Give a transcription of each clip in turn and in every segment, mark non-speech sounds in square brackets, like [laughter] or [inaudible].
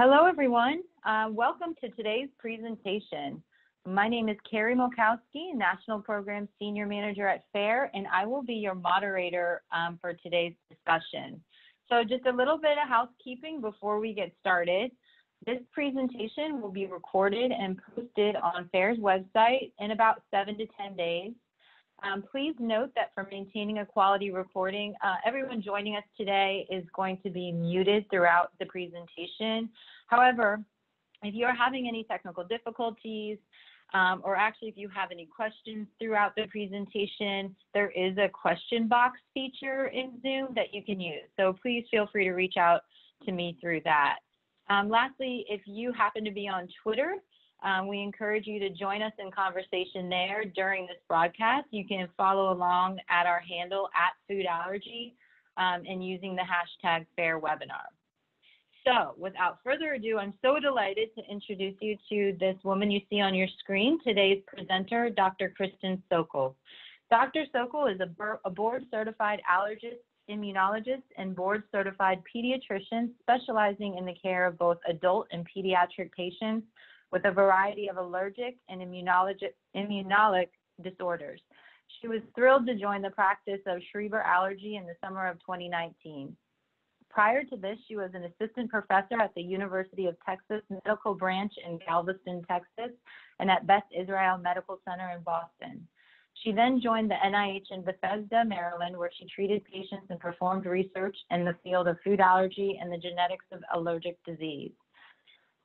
Hello, everyone. Uh, welcome to today's presentation. My name is Carrie Molkowski, National Program Senior Manager at FARE, and I will be your moderator um, for today's discussion. So just a little bit of housekeeping before we get started. This presentation will be recorded and posted on FARE's website in about seven to 10 days. Um, please note that for maintaining a quality recording, uh, everyone joining us today is going to be muted throughout the presentation. However, if you're having any technical difficulties, um, or actually if you have any questions throughout the presentation, there is a question box feature in Zoom that you can use. So please feel free to reach out to me through that. Um, lastly, if you happen to be on Twitter, um, we encourage you to join us in conversation there during this broadcast. You can follow along at our handle at food allergy um, and using the hashtag FARE webinar. So without further ado, I'm so delighted to introduce you to this woman you see on your screen, today's presenter, Dr. Kristin Sokol. Dr. Sokol is a, a board certified allergist, immunologist, and board certified pediatrician specializing in the care of both adult and pediatric patients with a variety of allergic and immunologic, disorders. She was thrilled to join the practice of Schreiber allergy in the summer of 2019. Prior to this, she was an assistant professor at the University of Texas Medical Branch in Galveston, Texas, and at Beth Israel Medical Center in Boston. She then joined the NIH in Bethesda, Maryland, where she treated patients and performed research in the field of food allergy and the genetics of allergic disease.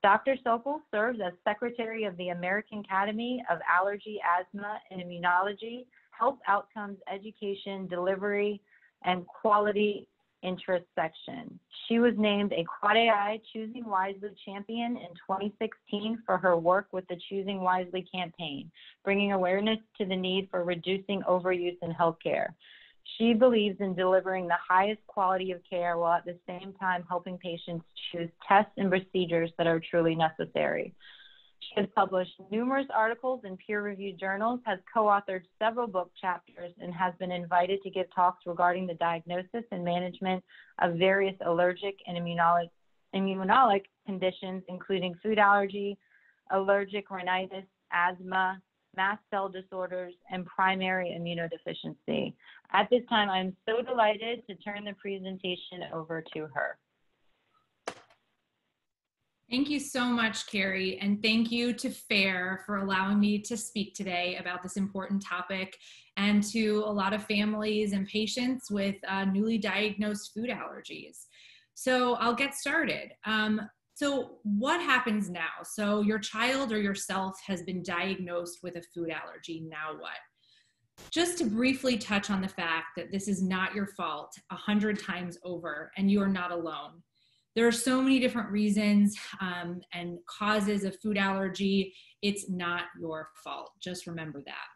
Dr. Sokol serves as Secretary of the American Academy of Allergy, Asthma, and Immunology, Health Outcomes Education, Delivery, and Quality Interest section. She was named a Quad AI Choosing Wisely champion in 2016 for her work with the Choosing Wisely campaign, bringing awareness to the need for reducing overuse in healthcare. She believes in delivering the highest quality of care while at the same time helping patients choose tests and procedures that are truly necessary. She has published numerous articles in peer-reviewed journals, has co-authored several book chapters, and has been invited to give talks regarding the diagnosis and management of various allergic and immunologic conditions, including food allergy, allergic rhinitis, asthma, mast cell disorders, and primary immunodeficiency. At this time, I'm so delighted to turn the presentation over to her. Thank you so much, Carrie, and thank you to FARE for allowing me to speak today about this important topic and to a lot of families and patients with uh, newly diagnosed food allergies. So I'll get started. Um, so what happens now? So your child or yourself has been diagnosed with a food allergy, now what? Just to briefly touch on the fact that this is not your fault a hundred times over and you are not alone. There are so many different reasons um, and causes of food allergy. It's not your fault. Just remember that.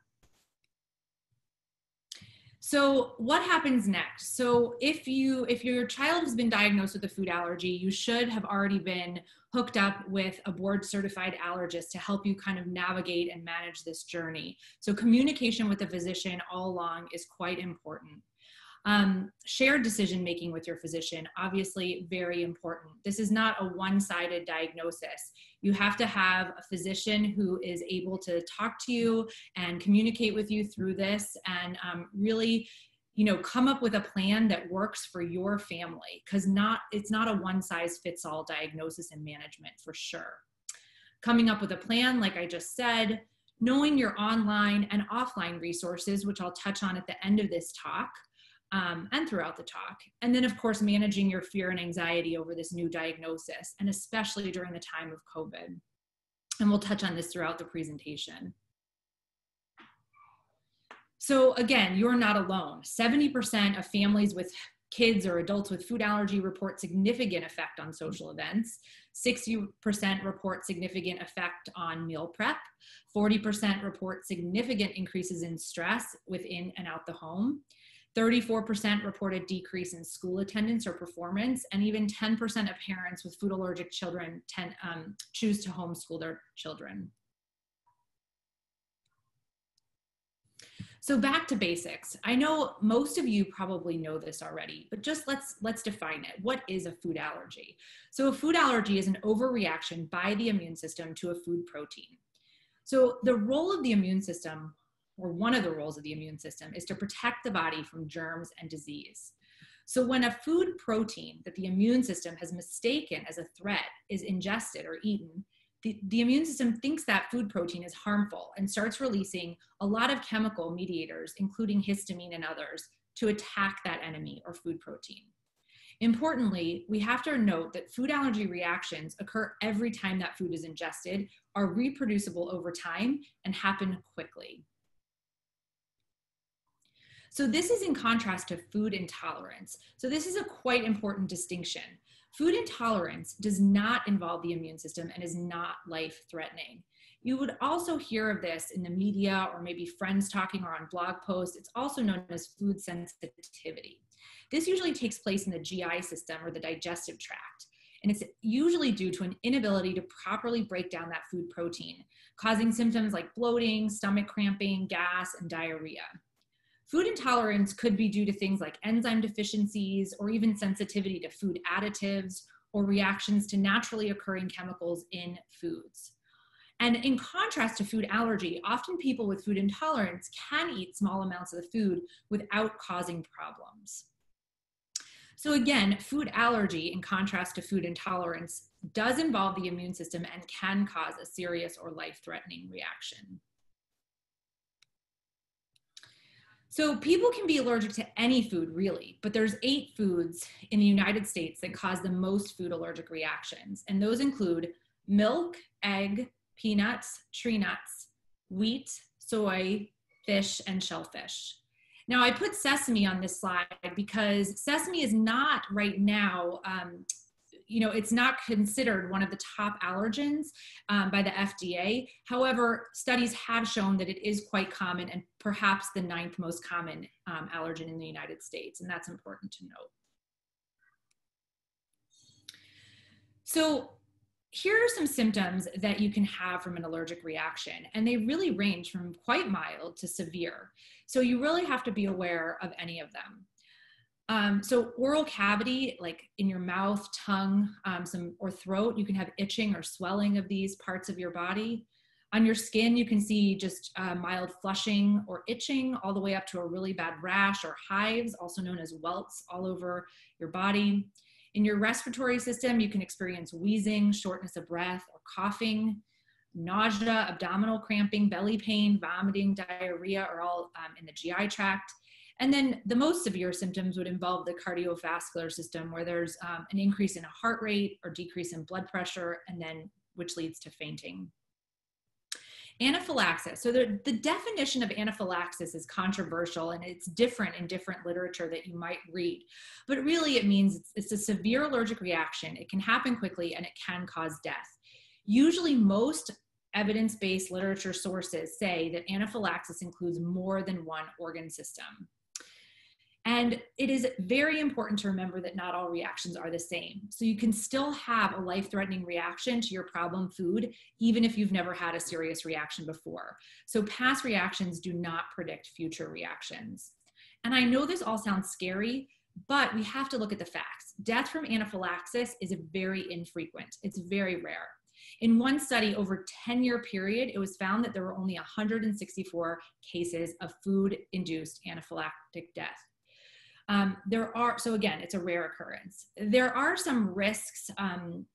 So what happens next? So if you if your child has been diagnosed with a food allergy, you should have already been hooked up with a board certified allergist to help you kind of navigate and manage this journey. So communication with the physician all along is quite important. Um, shared decision making with your physician, obviously very important. This is not a one sided diagnosis. You have to have a physician who is able to talk to you and communicate with you through this and um, really you know come up with a plan that works for your family because not it's not a one size fits all diagnosis and management for sure coming up with a plan like i just said knowing your online and offline resources which i'll touch on at the end of this talk um, and throughout the talk. And then, of course, managing your fear and anxiety over this new diagnosis, and especially during the time of COVID. And we'll touch on this throughout the presentation. So again, you're not alone. 70% of families with kids or adults with food allergy report significant effect on social events. 60% report significant effect on meal prep. 40% report significant increases in stress within and out the home. 34% reported decrease in school attendance or performance, and even 10% of parents with food allergic children tend, um, choose to homeschool their children. So back to basics. I know most of you probably know this already, but just let's let's define it. What is a food allergy? So a food allergy is an overreaction by the immune system to a food protein. So the role of the immune system or one of the roles of the immune system is to protect the body from germs and disease. So when a food protein that the immune system has mistaken as a threat is ingested or eaten, the, the immune system thinks that food protein is harmful and starts releasing a lot of chemical mediators, including histamine and others, to attack that enemy or food protein. Importantly, we have to note that food allergy reactions occur every time that food is ingested, are reproducible over time, and happen quickly. So this is in contrast to food intolerance. So this is a quite important distinction. Food intolerance does not involve the immune system and is not life threatening. You would also hear of this in the media or maybe friends talking or on blog posts. It's also known as food sensitivity. This usually takes place in the GI system or the digestive tract. And it's usually due to an inability to properly break down that food protein, causing symptoms like bloating, stomach cramping, gas, and diarrhea. Food intolerance could be due to things like enzyme deficiencies or even sensitivity to food additives or reactions to naturally occurring chemicals in foods. And in contrast to food allergy, often people with food intolerance can eat small amounts of the food without causing problems. So again, food allergy, in contrast to food intolerance, does involve the immune system and can cause a serious or life-threatening reaction. So people can be allergic to any food really, but there's eight foods in the United States that cause the most food allergic reactions. And those include milk, egg, peanuts, tree nuts, wheat, soy, fish, and shellfish. Now I put sesame on this slide because sesame is not right now um, you know, it's not considered one of the top allergens um, by the FDA. However, studies have shown that it is quite common and perhaps the ninth most common um, allergen in the United States, and that's important to note. So here are some symptoms that you can have from an allergic reaction, and they really range from quite mild to severe. So you really have to be aware of any of them. Um, so oral cavity, like in your mouth, tongue, um, some or throat, you can have itching or swelling of these parts of your body. On your skin, you can see just uh, mild flushing or itching, all the way up to a really bad rash or hives, also known as welts, all over your body. In your respiratory system, you can experience wheezing, shortness of breath, or coughing. Nausea, abdominal cramping, belly pain, vomiting, diarrhea are all um, in the GI tract. And then the most severe symptoms would involve the cardiovascular system, where there's um, an increase in a heart rate or decrease in blood pressure, and then which leads to fainting. Anaphylaxis. So the, the definition of anaphylaxis is controversial and it's different in different literature that you might read. But really it means it's, it's a severe allergic reaction. It can happen quickly and it can cause death. Usually most evidence-based literature sources say that anaphylaxis includes more than one organ system. And it is very important to remember that not all reactions are the same. So you can still have a life threatening reaction to your problem food, even if you've never had a serious reaction before. So past reactions do not predict future reactions. And I know this all sounds scary, but we have to look at the facts. Death from anaphylaxis is very infrequent, it's very rare. In one study over 10 year period, it was found that there were only 164 cases of food induced anaphylactic death. Um, there are, so again, it's a rare occurrence. There are some risks um,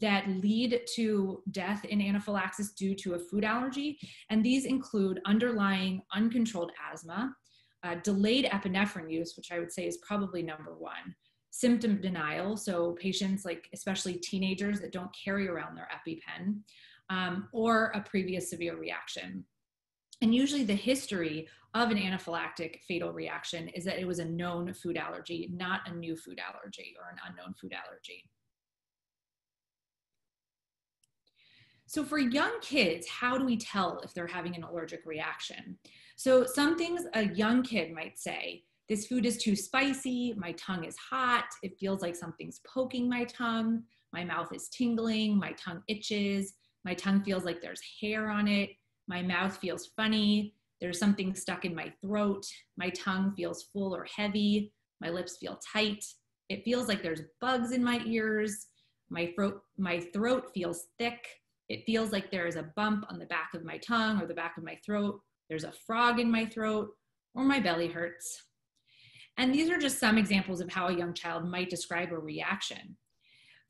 that lead to death in anaphylaxis due to a food allergy, and these include underlying uncontrolled asthma, uh, delayed epinephrine use, which I would say is probably number one, symptom denial, so patients like especially teenagers that don't carry around their EpiPen, um, or a previous severe reaction. And usually the history of an anaphylactic fatal reaction is that it was a known food allergy, not a new food allergy or an unknown food allergy. So for young kids, how do we tell if they're having an allergic reaction? So some things a young kid might say, this food is too spicy, my tongue is hot, it feels like something's poking my tongue, my mouth is tingling, my tongue itches, my tongue feels like there's hair on it, my mouth feels funny, There's something stuck in my throat. My tongue feels full or heavy. My lips feel tight. It feels like there's bugs in my ears. My throat, my throat feels thick. It feels like there is a bump on the back of my tongue or the back of my throat. There's a frog in my throat or my belly hurts. And these are just some examples of how a young child might describe a reaction.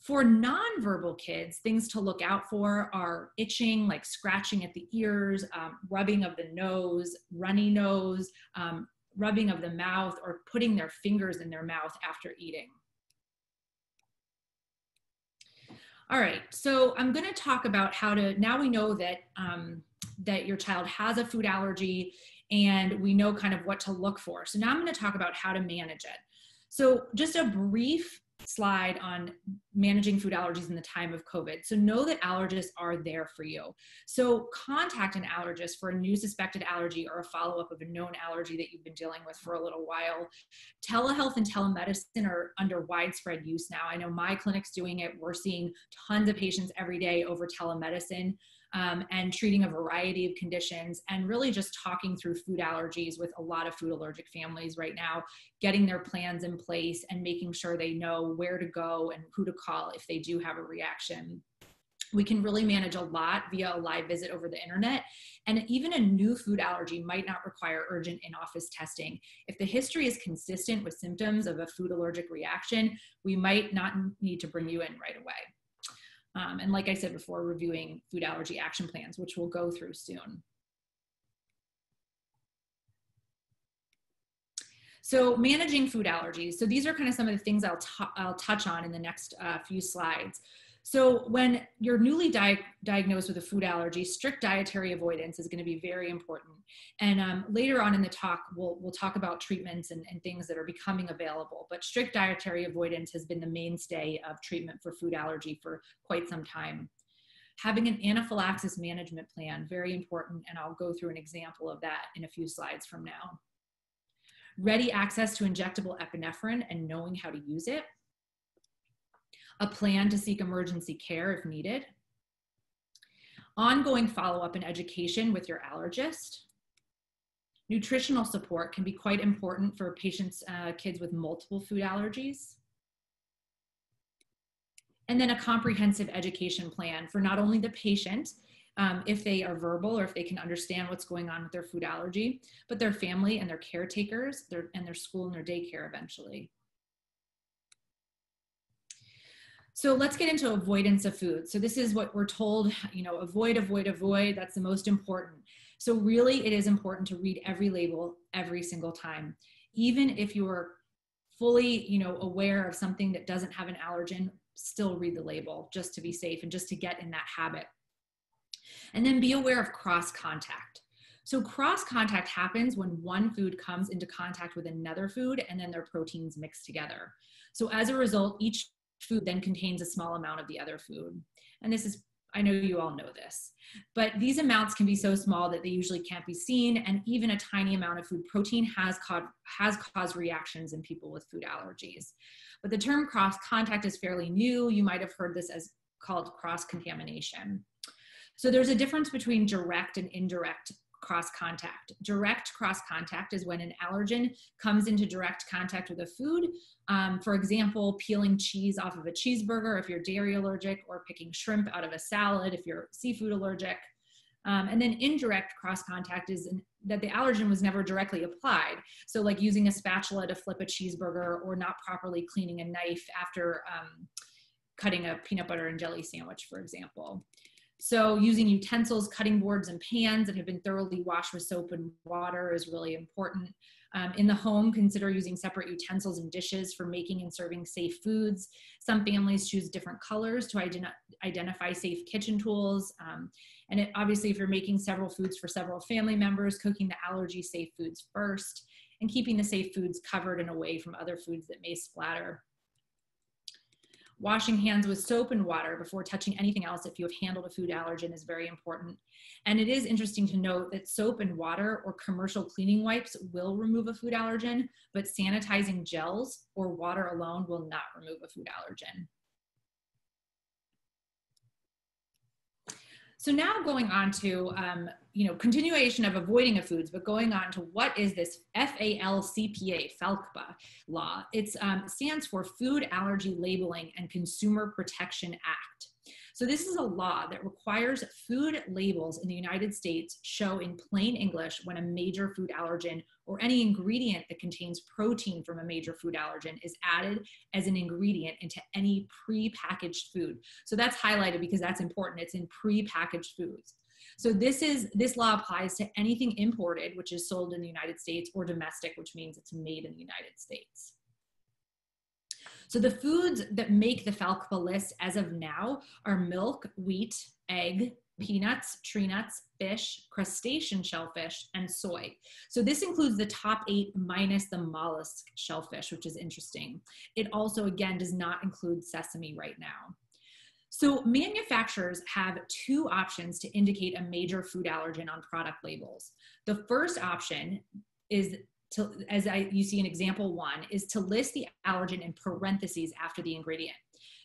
For nonverbal kids, things to look out for are itching, like scratching at the ears, um, rubbing of the nose, runny nose, um, rubbing of the mouth, or putting their fingers in their mouth after eating. All right, so I'm going to talk about how to, now we know that, um, that your child has a food allergy and we know kind of what to look for. So now I'm to talk about how to manage it. So just a brief slide on managing food allergies in the time of COVID. So know that allergists are there for you. So contact an allergist for a new suspected allergy or a follow-up of a known allergy that you've been dealing with for a little while. Telehealth and telemedicine are under widespread use now. I know my clinic's doing it. We're seeing tons of patients every day over telemedicine um, and treating a variety of conditions and really just talking through food allergies with a lot of food allergic families right now, getting their plans in place and making sure they know where to go and who to call if they do have a reaction we can really manage a lot via a live visit over the internet. And even a new food allergy might not require urgent in office testing. If the history is consistent with symptoms of a food allergic reaction, we might not need to bring you in right away. Um, and like I said before, reviewing food allergy action plans, which we'll go through soon. So managing food allergies. So these are kind of some of the things I'll, I'll touch on in the next uh, few slides. So when you're newly di diagnosed with a food allergy, strict dietary avoidance is going to be very important. And um, later on in the talk, we'll, we'll talk about treatments and, and things that are becoming available. But strict dietary avoidance has been the mainstay of treatment for food allergy for quite some time. Having an anaphylaxis management plan, very important, and I'll go through an example of that in a few slides from now. Ready access to injectable epinephrine and knowing how to use it a plan to seek emergency care if needed, ongoing follow-up and education with your allergist. Nutritional support can be quite important for patients, uh, kids with multiple food allergies. And then a comprehensive education plan for not only the patient, um, if they are verbal or if they can understand what's going on with their food allergy, but their family and their caretakers their, and their school and their daycare eventually. So let's get into avoidance of food. So this is what we're told, you know, avoid, avoid, avoid. That's the most important. So really it is important to read every label every single time. Even if you're fully, you know, aware of something that doesn't have an allergen, still read the label just to be safe and just to get in that habit. And then be aware of cross contact. So cross contact happens when one food comes into contact with another food and then their proteins mix together. So as a result, each food then contains a small amount of the other food. And this is, I know you all know this, but these amounts can be so small that they usually can't be seen. And even a tiny amount of food protein has caused, has caused reactions in people with food allergies. But the term cross contact is fairly new. You might have heard this as called cross contamination. So there's a difference between direct and indirect cross contact. Direct cross contact is when an allergen comes into direct contact with a food. Um, for example, peeling cheese off of a cheeseburger if you're dairy allergic, or picking shrimp out of a salad if you're seafood allergic. Um, and then indirect cross contact is an, that the allergen was never directly applied. So, like using a spatula to flip a cheeseburger or not properly cleaning a knife after um, cutting a peanut butter and jelly sandwich, for example. So using utensils, cutting boards, and pans that have been thoroughly washed with soap and water is really important. Um, in the home, consider using separate utensils and dishes for making and serving safe foods. Some families choose different colors to ident identify safe kitchen tools. Um, and it, obviously, if you're making several foods for several family members, cooking the allergy safe foods first and keeping the safe foods covered and away from other foods that may splatter Washing hands with soap and water before touching anything else if you have handled a food allergen is very important. And it is interesting to note that soap and water or commercial cleaning wipes will remove a food allergen, but sanitizing gels or water alone will not remove a food allergen. So now going on to, um, you know, continuation of avoiding of foods, but going on to what is this FALCPA, FALCPA law? It um, stands for Food Allergy Labeling and Consumer Protection Act. So this is a law that requires food labels in the United States show in plain English when a major food allergen or any ingredient that contains protein from a major food allergen is added as an ingredient into any pre-packaged food. So that's highlighted because that's important. It's in pre-packaged foods. So this is this law applies to anything imported, which is sold in the United States, or domestic, which means it's made in the United States. So the foods that make the FALCPA list as of now are milk, wheat, egg, peanuts, tree nuts, fish, crustacean shellfish, and soy. So this includes the top eight minus the mollusk shellfish, which is interesting. It also, again, does not include sesame right now. So manufacturers have two options to indicate a major food allergen on product labels. The first option is to, as I, you see in example one, is to list the allergen in parentheses after the ingredient.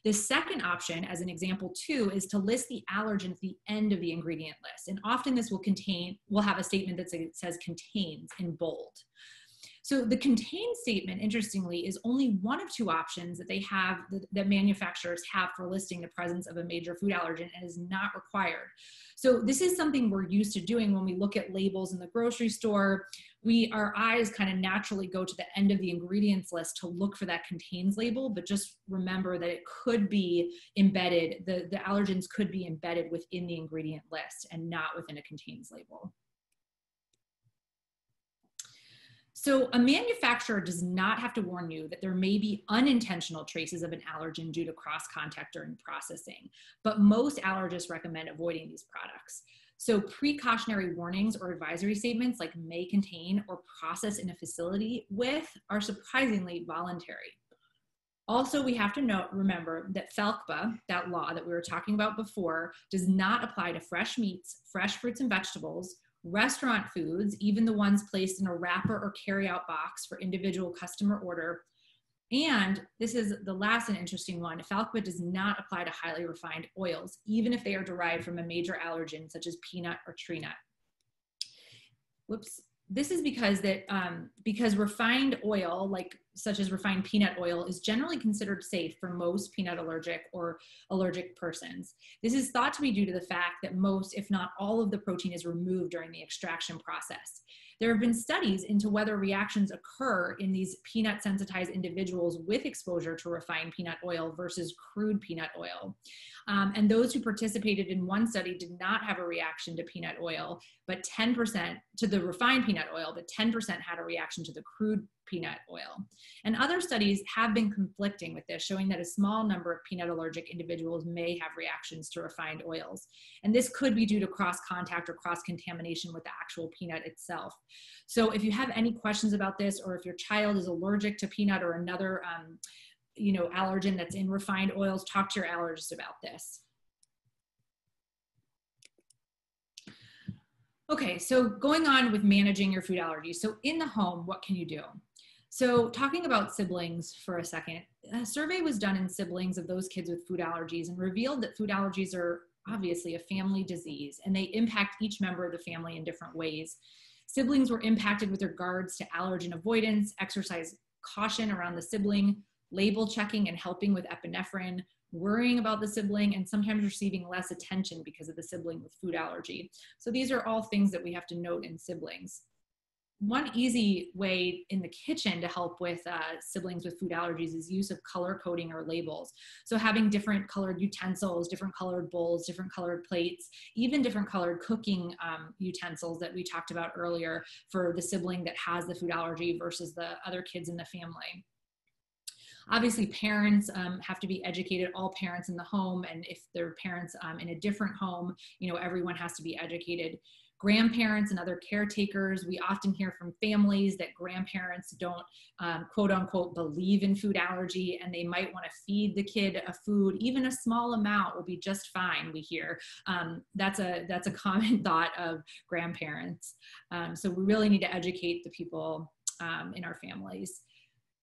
The second option, as an example two, is to list the allergen at the end of the ingredient list. And often this will contain, will have a statement that says contains in bold. So the contain statement, interestingly, is only one of two options that they have, that, that manufacturers have for listing the presence of a major food allergen and is not required. So this is something we're used to doing when we look at labels in the grocery store. We our eyes kind of naturally go to the end of the ingredients list to look for that contains label, but just remember that it could be embedded, the, the allergens could be embedded within the ingredient list and not within a contains label. So a manufacturer does not have to warn you that there may be unintentional traces of an allergen due to cross contact during processing, but most allergists recommend avoiding these products. So precautionary warnings or advisory statements like may contain or process in a facility with are surprisingly voluntary. Also, we have to note, remember that FALCPA, that law that we were talking about before, does not apply to fresh meats, fresh fruits and vegetables, restaurant foods, even the ones placed in a wrapper or carry-out box for individual customer order. And this is the last and interesting one. FALCPA does not apply to highly refined oils, even if they are derived from a major allergen such as peanut or tree nut. Whoops. This is because that um, because refined oil, like such as refined peanut oil, is generally considered safe for most peanut allergic or allergic persons. This is thought to be due to the fact that most, if not all, of the protein is removed during the extraction process. There have been studies into whether reactions occur in these peanut sensitized individuals with exposure to refined peanut oil versus crude peanut oil. Um, and those who participated in one study did not have a reaction to peanut oil, but 10% to the refined peanut oil, but 10% had a reaction to the crude peanut oil. And other studies have been conflicting with this, showing that a small number of peanut allergic individuals may have reactions to refined oils. And this could be due to cross contact or cross contamination with the actual peanut itself. So if you have any questions about this, or if your child is allergic to peanut or another um, you know, allergen that's in refined oils, talk to your allergist about this. Okay, so going on with managing your food allergies. So in the home, what can you do? So, talking about siblings for a second, a survey was done in siblings of those kids with food allergies and revealed that food allergies are obviously a family disease and they impact each member of the family in different ways. Siblings were impacted with regards to allergen avoidance, exercise caution around the sibling, label checking and helping with epinephrine, worrying about the sibling, and sometimes receiving less attention because of the sibling with food allergy. So, these are all things that we have to note in siblings one easy way in the kitchen to help with uh, siblings with food allergies is use of color coding or labels. So having different colored utensils, different colored bowls, different colored plates, even different colored cooking um, utensils that we talked about earlier for the sibling that has the food allergy versus the other kids in the family obviously parents um, have to be educated all parents in the home and if they're parents um, in a different home you know everyone has to be educated grandparents and other caretakers. We often hear from families that grandparents don't um, quote unquote believe in food allergy and they might want to feed the kid a food, even a small amount will be just fine. We hear um, that's a that's a [laughs] common thought of grandparents. Um, so we really need to educate the people um, in our families.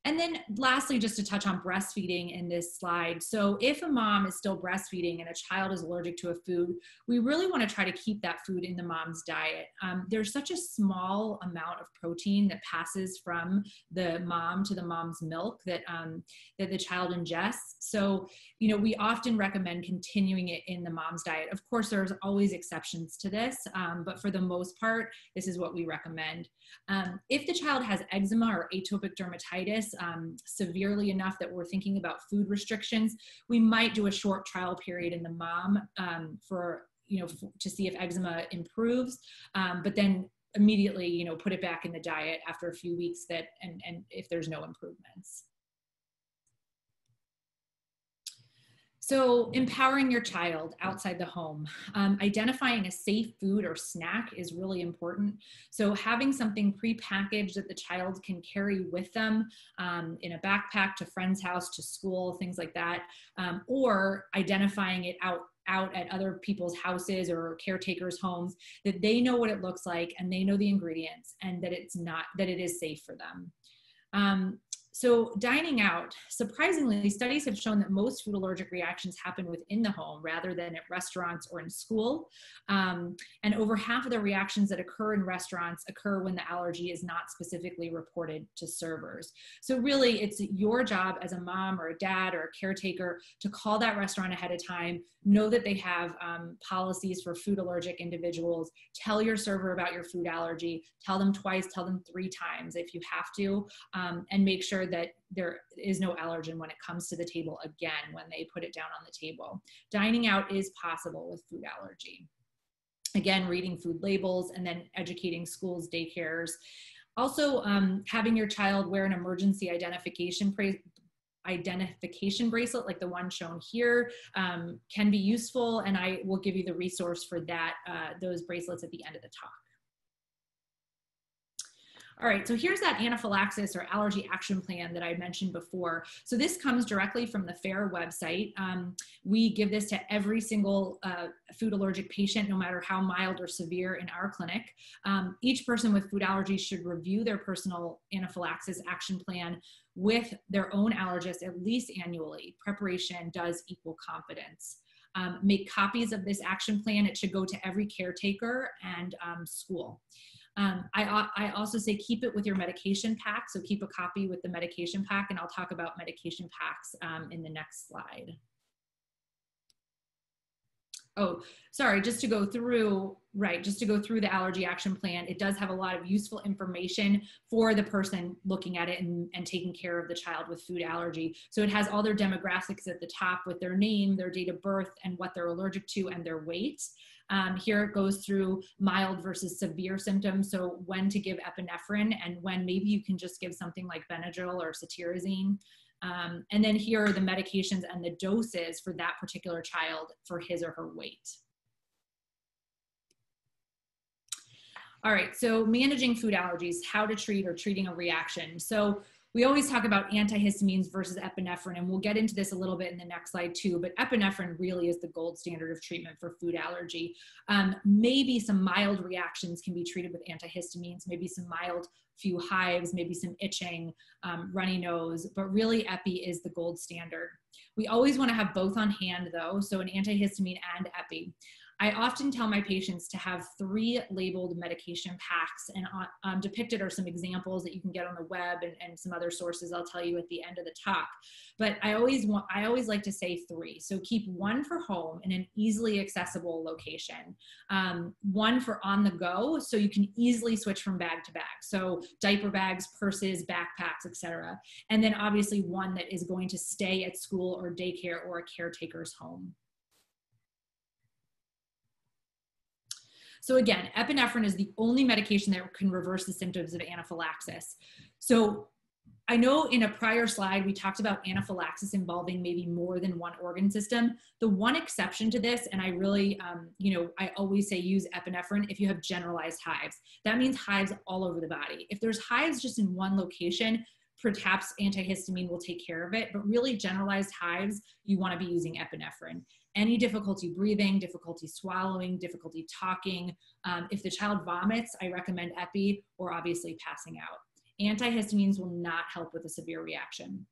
And then lastly, just to touch on breastfeeding in this slide. So if a mom is still breastfeeding and a child is allergic to a food, we really want to try to keep that food in the mom's diet. Um, there's such a small amount of protein that passes from the mom to the mom's milk that, um, that the child ingests. So, you know, we often recommend continuing it in the mom's diet. Of course, there's always exceptions to this, um, but for the most part, this is what we recommend. Um, if the child has eczema or atopic dermatitis um, severely enough that we're thinking about food restrictions, we might do a short trial period in the mom um, for you know to see if eczema improves, um, but then immediately you know put it back in the diet after a few weeks that and and if there's no improvements. So, empowering your child outside the home, um, identifying a safe food or snack is really important. So, having something prepackaged that the child can carry with them um, in a backpack to friend's house, to school, things like that, um, or identifying it out out at other people's houses or caretakers homes that they know what it looks like and they know the ingredients and that it's not that it is safe for them um, so, dining out, surprisingly, studies have shown that most food allergic reactions happen within the home rather than at restaurants or in school. Um, and over half of the reactions that occur in restaurants occur when the allergy is not specifically reported to servers. So, really, it's your job as a mom or a dad or a caretaker to call that restaurant ahead of time, know that they have um, policies for food allergic individuals, tell your server about your food allergy, tell them twice, tell them three times if you have to, um, and make sure that there is no allergen when it comes to the table again when they put it down on the table. Dining out is possible with food allergy. Again, reading food labels and then educating schools, daycares. Also, um, having your child wear an emergency identification identification bracelet like the one shown here um, can be useful and I will give you the resource for that, uh, those bracelets at the end of the talk. All right, so here's that anaphylaxis or allergy action plan that I mentioned before. So this comes directly from the FARE website. Um, we give this to every single uh, food allergic patient, no matter how mild or severe in our clinic. Um, each person with food allergies should review their personal anaphylaxis action plan with their own allergist at least annually. Preparation does equal confidence. Um, make copies of this action plan. It should go to every caretaker and um, school. Um, I, I also say keep it with your medication pack. So keep a copy with the medication pack, and I'll talk about medication packs um, in the next slide. Oh, sorry, just to go through, right, just to go through the allergy action plan, it does have a lot of useful information for the person looking at it and, and taking care of the child with food allergy. So it has all their demographics at the top with their name, their date of birth, and what they're allergic to, and their weight. Um, here it goes through mild versus severe symptoms. So when to give epinephrine and when maybe you can just give something like Benadryl or cetirizine. Um, and then here are the medications and the doses for that particular child for his or her weight. All right, so managing food allergies, how to treat or treating a reaction. So we always talk about antihistamines versus epinephrine, and we'll get into this a little bit in the next slide too, but epinephrine really is the gold standard of treatment for food allergy. Um, maybe some mild reactions can be treated with antihistamines, maybe some mild few hives, maybe some itching, um, runny nose, but really epi is the gold standard. We always wanna have both on hand though, so an antihistamine and epi. I often tell my patients to have three labeled medication packs, and uh, um, depicted are some examples that you can get on the web and, and some other sources I'll tell you at the end of the talk. But I always want, I always like to say three. So keep one for home in an easily accessible location, um, one for on the go, so you can easily switch from bag to bag. So diaper bags, purses, backpacks, etc. And then obviously one that is going to stay at school or daycare or a caretaker's home. So again, epinephrine is the only medication that can reverse the symptoms of anaphylaxis. So I know in a prior slide we talked about anaphylaxis involving maybe more than one organ system. The one exception to this, and I really, um, you know, I always say use epinephrine if you have generalized hives. That means hives all over the body. If there's hives just in one location, perhaps antihistamine will take care of it, but really generalized hives, you want to be using epinephrine any difficulty breathing, difficulty swallowing, difficulty talking. Um, if the child vomits, I recommend epi or obviously passing out. antihistamines will not help with a severe reaction.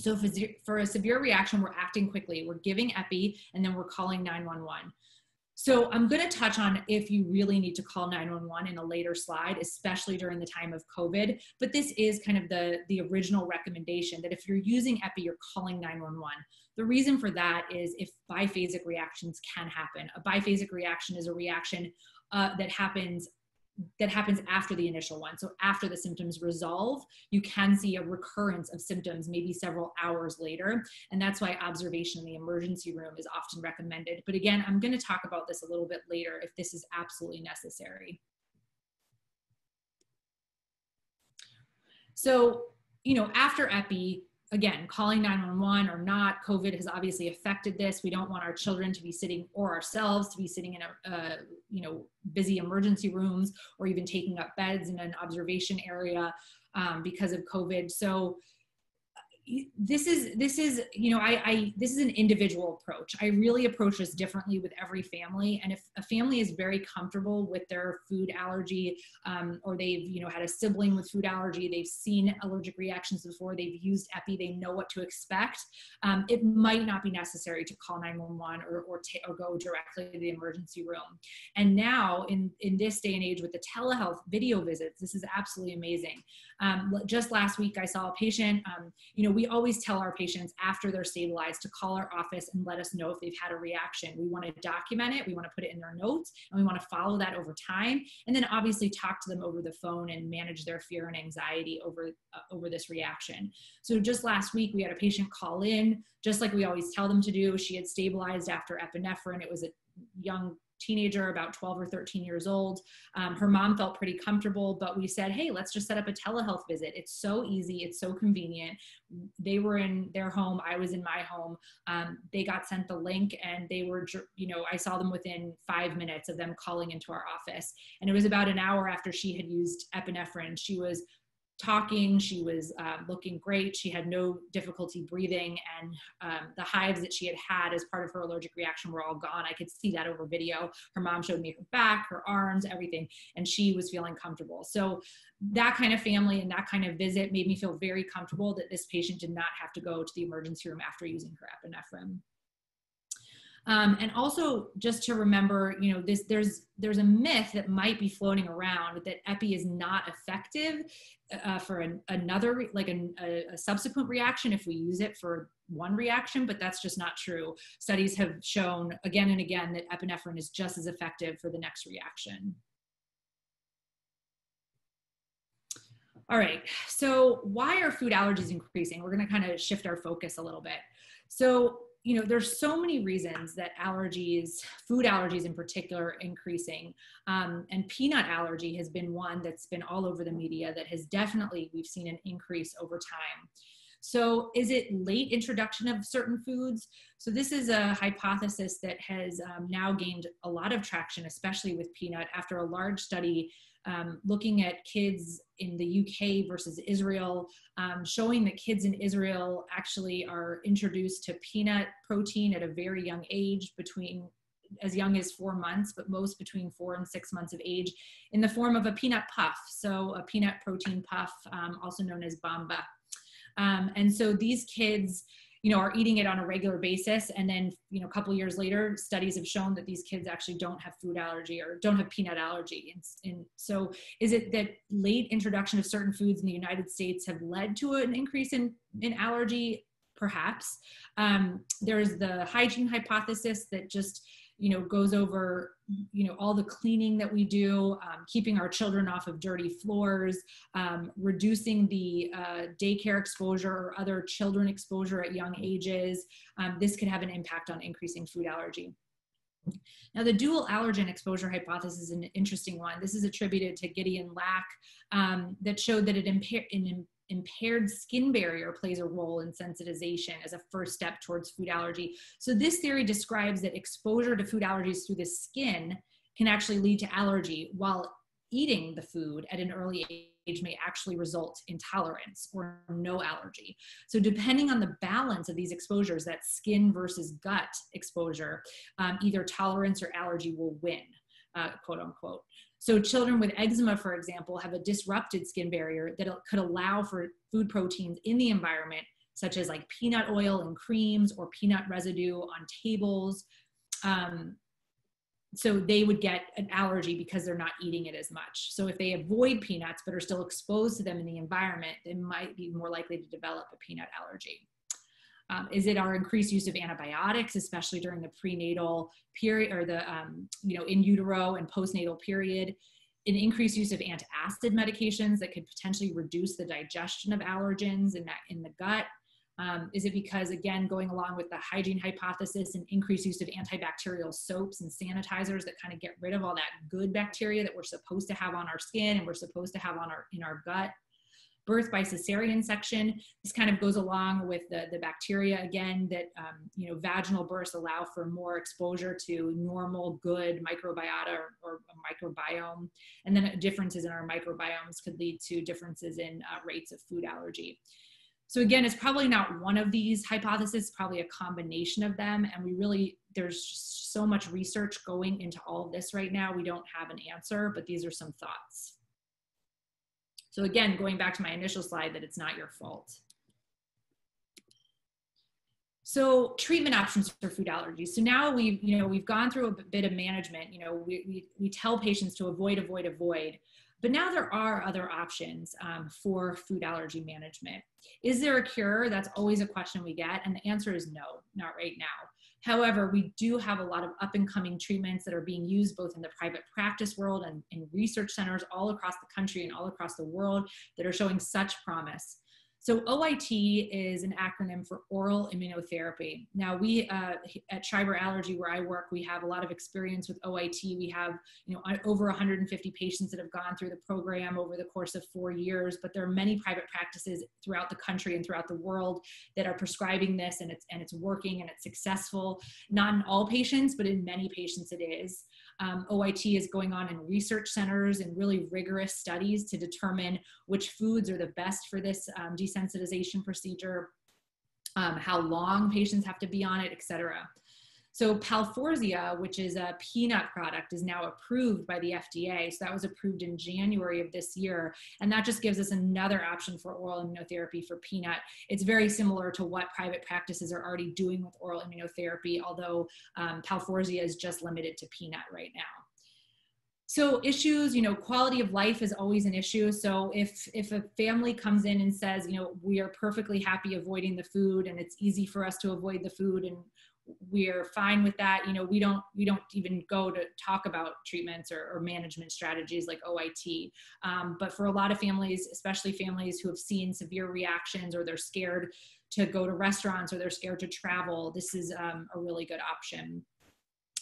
So for, a severe reaction, we're acting quickly. We're giving epi and then we're calling 911. So I'm going to touch on if you really need to call 911 in a later slide, especially during the time of COVID. But this is kind of the, the original recommendation that if you're using EPI, you're calling 911. The reason for that is if biphasic reactions can happen. A biphasic reaction is a reaction uh, that happens that happens after the initial one. So after the symptoms resolve, you can see a recurrence of symptoms maybe several hours later. And that's why observation in the emergency room is often recommended. But again, I'm going to talk about this a little bit later if this is absolutely necessary. So, you know, after epi, again, calling 911 or not, COVID has obviously affected this. We don't want our children to be sitting or ourselves to be sitting in a, you know, busy emergency rooms or even taking up beds in an observation area um, because of COVID. So this is this is you know I, I this is an individual approach. I really approach this differently with every family. And if a family is very comfortable with their food allergy um, or they've you know had a sibling with food allergy they've seen allergic reactions before they've used epi they know what to expect um, it might not be necessary to call 911 or or, ta- or go directly to the emergency room. And now in in this day and age with the telehealth video visits this is absolutely amazing. Um, just last week i saw a patient um, you know we always tell our patients after they're stabilized to call our office and let us know if they've had a reaction. We want to document it, we want to put it in their notes, and we want to follow that over time. And then obviously talk to them over the phone and manage their fear and anxiety over, uh, over this reaction. So just last week, we had a patient call in, just like we always tell them to do. She had stabilized after epinephrine. It was a young teenager, about 12 or 13 years old. Um, her mom felt pretty comfortable, but we said, hey, let's just set up a telehealth visit. It's so easy, it's so convenient. They were in their home, I was in my home. Um, they got sent the link, and they were, you know, I saw them within five minutes of them calling into our office. And it was about an hour after she had used epinephrine. She was talking. She was uh, looking great. She had no difficulty breathing, and um, the hives that she had had as part of her allergic reaction were all gone. I could see that over video. Her mom showed me her back, her arms, everything, and she was feeling comfortable. So that kind of family and that kind of visit made me feel very comfortable that this patient did not have to go to the emergency room after using her epinephrine. Um, and also just to remember, you know, this there's there's a myth that might be floating around that epi is not effective uh, for an, another like a, a, subsequent reaction if we use it for one reaction, but that's just not true. Studies have shown again and again that epinephrine is just as effective for the next reaction. All right, so why are food allergies increasing? We're gonna kind of shift our focus a little bit. So you know there's so many reasons that allergies food allergies in particular increasing. Um, and peanut allergy has been one that's been all over the media that has definitely we've seen an increase over time so is it late introduction of certain foods so this is a hypothesis that has um, now gained a lot of traction especially with peanut after a large study um, looking at kids in the UK versus Israel, um, showing that kids in Israel actually are introduced to peanut protein at a very young age, between as young as four months, but most between four and six months of age, in the form of a peanut puff. So, a peanut protein puff, um, also known as bamba. Um, and so, these kids you know are eating it on a regular basis. And then you know a couple years later studies have shown that these kids actually don't have food allergy or don't have peanut allergy. And, and so is it that late introduction of certain foods in the united states have led to an increase in in allergy? Perhaps. Um, there's the hygiene hypothesis that just you know goes over you know all the cleaning that we do um, keeping our children off of dirty floors um, reducing the uh, daycare exposure or other children exposure at young ages um, this could have an impact on increasing food allergy now, the dual allergen exposure hypothesis is an interesting one. This is attributed to Gideon Lack um, that showed that it in, impaired skin barrier plays a role in sensitization as a first step towards food allergy. So this theory describes that exposure to food allergies through the skin can actually lead to allergy while eating the food at an early age may actually result in tolerance or no allergy. So depending on the balance of these exposures, that skin versus gut exposure, um, either tolerance or allergy will win. uh, quote unquote. So children with eczema, for example, have a disrupted skin barrier that could allow for food proteins in the environment, such as like peanut oil and creams or peanut residue on tables. Um, so they would get an allergy because they're not eating it as much. So if they avoid peanuts but are still exposed to them in the environment, they might be more likely to develop a peanut allergy. Um, is it our increased use of antibiotics, especially during the prenatal period or the, um, you know, in utero and postnatal period? An increased use of antacid medications that could potentially reduce the digestion of allergens in, that, in the gut. Um, is it because, again, going along with the hygiene hypothesis and increased use of antibacterial soaps and sanitizers that kind of get rid of all that good bacteria that we're supposed to have on our skin and we're supposed to have on our in our gut? Birth by cesarean section. This kind of goes along with the, the bacteria again that, um, you know, vaginal births allow for more exposure to normal, good microbiota or, or microbiome. And then differences in our microbiomes could lead to differences in uh, rates of food allergy. So again, it's probably not one of these hypotheses, probably a combination of them. And we really, there's so much research going into all of this right now. We don't have an answer, but these are some thoughts. So again, going back to my initial slide that it's not your fault. So treatment options for food allergies. So now we've, you know, we've gone through a bit of management, you know, we, we, we tell patients to avoid, avoid, avoid, but now there are other options um, for food allergy management. Is there a cure? That's always a question we get. And the answer is no, not right now. However, we do have a lot of up and coming treatments that are being used both in the private practice world and in research centers all across the country and all across the world that are showing such promise. So OIT is an acronym for oral immunotherapy. Now we uh, at Schreiber Allergy, where I work, we have a lot of experience with OIT. We have you know over 150 patients that have gone through the program over the course of four years. But there are many private practices throughout the country and throughout the world that are prescribing this, and it's and it's working and it's successful. Not in all patients, but in many patients it is. Um, OIT is going on in research centers and really rigorous studies to determine which foods are the best for this um, desensitization procedure, um, how long patients have to be on it, et cetera. So Palforzia, which is a peanut product, is now approved by the FDA. So that was approved in January of this year. And that just gives us another option for oral immunotherapy for peanut. It's very similar to what private practices are already doing with oral immunotherapy, although um, Palforzia is just limited to peanut right now so issues you know quality of life is always an issue so if if a family comes in and says you know we are perfectly happy avoiding the food and it's easy for us to avoid the food and we're fine with that. You know we don't we don't even go to talk about treatments or, or management strategies like oit um, but for a lot of families especially families who have seen severe reactions or they're scared to go to restaurants or they're scared to travel this is um, a really good option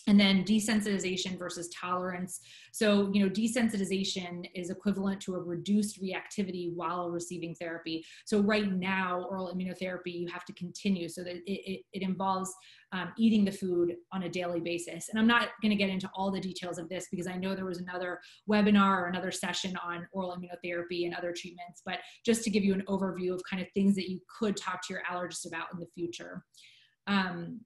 and then desensitization versus tolerance. So, you know, desensitization is equivalent to a reduced reactivity while receiving therapy. So, right now, oral immunotherapy, you have to continue. So, that it, it, it involves um, eating the food on a daily basis. And I'm not going to get into all the details of this because I know there was another webinar or another session on oral immunotherapy and other treatments, but just to give you an overview of kind of things that you could talk to your allergist about in the future. Um,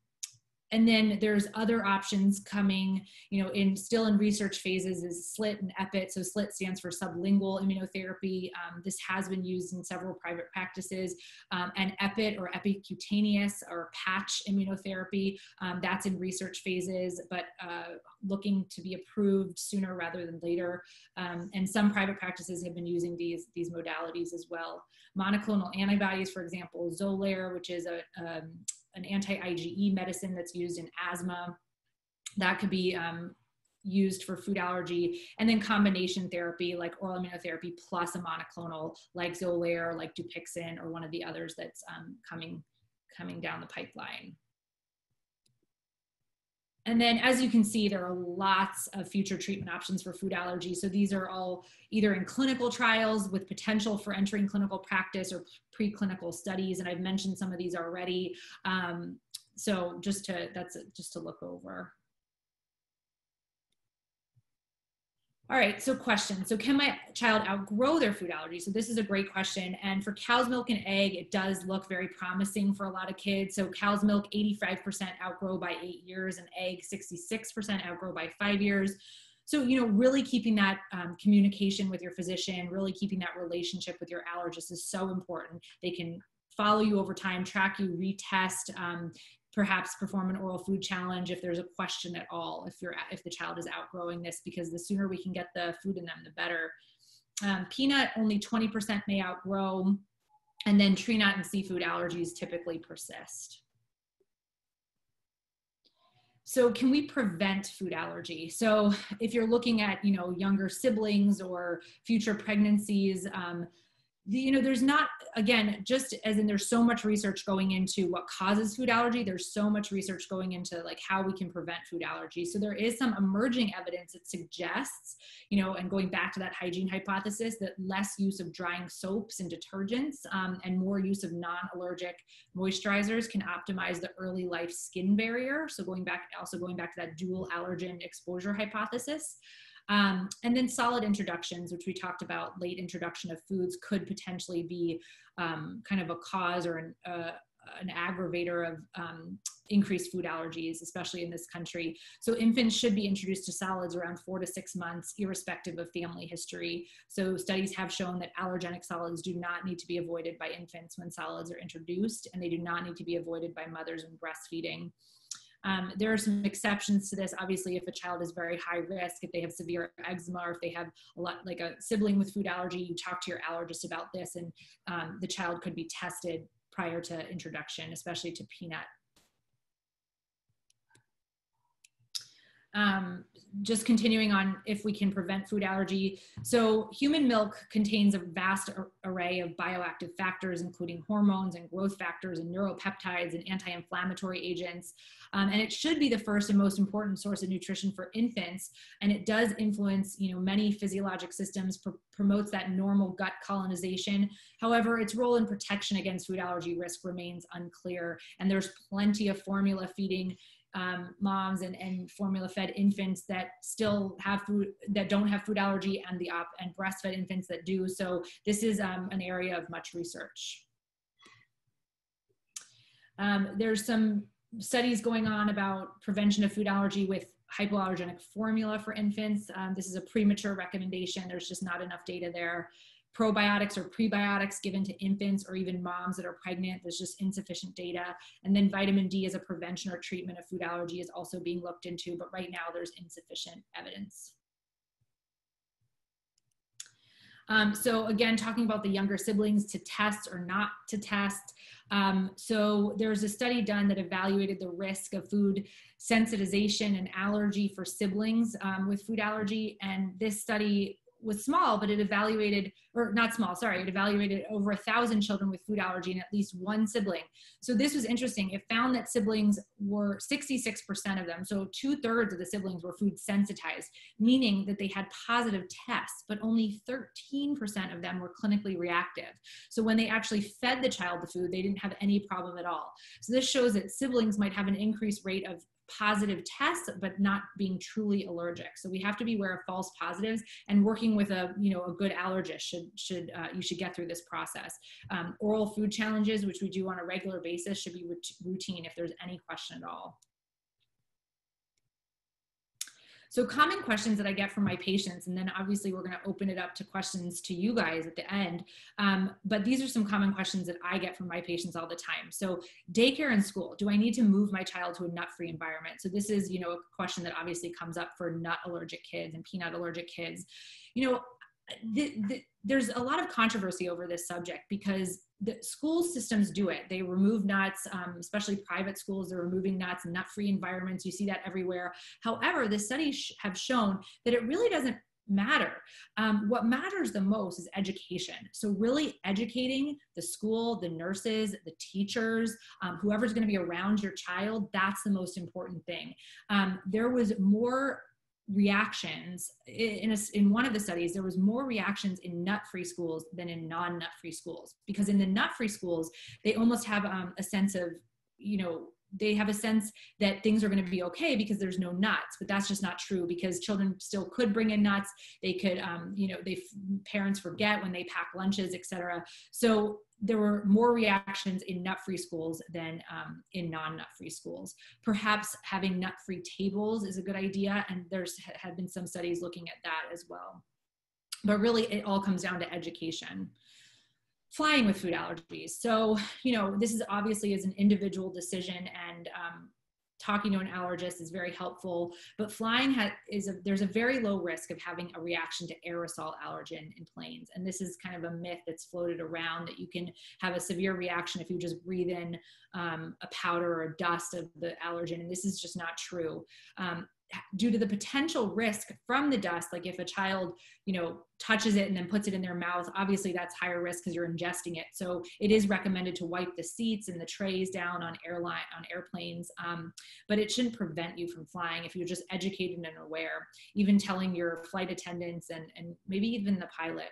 and then there's other options coming you know in still in research phases is slit and epit. So slit stands for sublingual immunotherapy. Um, this has been used in several private practices. Um, and epit or epicutaneous or patch immunotherapy um, that's in research phases but uh, looking to be approved sooner rather than later. Um, and some private practices have been using these these modalities as well. Monoclonal antibodies for example xolair which is a, um, an anti-IgE medicine that's used in asthma. That could be um, used for food allergy, and then combination therapy like oral immunotherapy plus a monoclonal like Xolair, like Dupixent, or one of the others that's um, coming coming down the pipeline. And then as you can see, there are lots of future treatment options for food allergy. So these are all either in clinical trials with potential for entering clinical practice or preclinical studies. And I've mentioned some of these already. Um, so just to, that's just to look over. All right, so question. So can my child outgrow their food allergy? So this is a great question. And for cow's milk and egg, it does look very promising for a lot of kids. So cow's milk, 85% outgrow by eight years and egg, 66% outgrow by five years. so you know really keeping that um, communication with your physician really keeping that relationship with your allergist is so important they can follow you over time track you retest um, perhaps perform an oral food challenge if there's a question at all if you're if the child is outgrowing this because the sooner we can get the food in them the better. Um, peanut only 20% may outgrow and then tree nut and seafood allergies typically persist. So can we prevent food allergy? So if you're looking at you know younger siblings or future pregnancies um, the, you know there's not again just as in there's so much research going into what causes food allergy there's so much research going into like how we can prevent food allergy. So there is some emerging evidence that suggests you know and going back to that hygiene hypothesis that less use of drying soaps and detergents um, and more use of non-allergic moisturizers can optimize the early life skin barrier. So going back also going back to that dual allergen exposure hypothesis um, and then solid introductions, which we talked about, late introduction of foods could potentially be um, kind of a cause or an, uh, an aggravator of um, increased food allergies, especially in this country. So infants should be introduced to solids around four to six months, irrespective of family history. So studies have shown that allergenic solids do not need to be avoided by infants when solids are introduced, and they do not need to be avoided by mothers when breastfeeding. Um, there are some exceptions to this. Obviously, if a child is very high risk, if they have severe eczema, or if they have a lot, like a sibling with food allergy, you talk to your allergist about this, and um, the child could be tested prior to introduction, especially to peanut um, just continuing on if we can prevent food allergy. So human milk contains a vast array of bioactive factors, including hormones and growth factors and neuropeptides and anti-inflammatory agents. Um, and it should be the first and most important source of nutrition for infants. And it does influence, you know, many physiologic systems, pr promotes that normal gut colonization. However, its role in protection against food allergy risk remains unclear. And there's plenty of formula feeding um, moms and, and formula fed infants that still have food that don't have food allergy and the op and breastfed infants that do. So this is um, an area of much research. Um, there's some studies going on about prevention of food allergy with hypoallergenic formula for infants. Um, this is a premature recommendation. There's just not enough data there probiotics or prebiotics given to infants or even moms that are pregnant. There's just insufficient data. And then vitamin D as a prevention or treatment of food allergy is also being looked into, but right now there's insufficient evidence. Um, so again, talking about the younger siblings to test or not to test. Um, so there's a study done that evaluated the risk of food sensitization and allergy for siblings um, with food allergy. And this study was small, but it evaluated, or not small, sorry, it evaluated over a thousand children with food allergy and at least one sibling. So this was interesting. It found that siblings were 66% of them, so two thirds of the siblings were food sensitized, meaning that they had positive tests, but only 13% of them were clinically reactive. So when they actually fed the child the food, they didn't have any problem at all. So this shows that siblings might have an increased rate of positive tests but not being truly allergic. So we have to be aware of false positives and working with a you know a good allergist should should uh, you should get through this process. Um, oral food challenges which we do on a regular basis should be routine if there's any question at all so common questions that I get from my patients, and then obviously we're going to open it up to questions to you guys at the end. Um, but these are some common questions that I get from my patients all the time. So daycare and school, do I need to move my child to a nut-free environment? So this is, you know, a question that obviously comes up for nut allergic kids and peanut allergic kids. You know, the, the, there's a lot of controversy over this subject because the school systems do it. They remove nuts, um, especially private schools. They're removing nuts, nut-free environments. You see that everywhere. However, the studies have shown that it really doesn't matter. Um, what matters the most is education. So really educating the school, the nurses, the teachers, um, whoever's going to be around your child. That's the most important thing. Um, there was more reactions. In, a, in one of the studies there was more reactions in nut-free schools than in non-nut-free schools because in the nut-free schools they almost have um, a sense of you know they have a sense that things are going to be okay because there's no nuts but that's just not true because children still could bring in nuts they could um, you know they parents forget when they pack lunches etc so there were more reactions in nut-free schools than um, in non-nut-free schools. Perhaps having nut-free tables is a good idea, and there's had been some studies looking at that as well. But really, it all comes down to education flying with food allergies. So, you know, this is obviously is an individual decision and um, talking to an allergist is very helpful, but flying ha- is a, there's a very low risk of having a reaction to aerosol allergen in planes. And this is kind of a myth that's floated around that you can have a severe reaction if you just breathe in um, a powder or a dust of the allergen. And this is just not true. Um, due to the potential risk from the dust like if a child you know touches it and then puts it in their mouth obviously that's higher risk because you're ingesting it. So it is recommended to wipe the seats and the trays down on airline on airplanes um, but it shouldn't prevent you from flying if you're just educated and aware even telling your flight attendants and, and maybe even the pilot.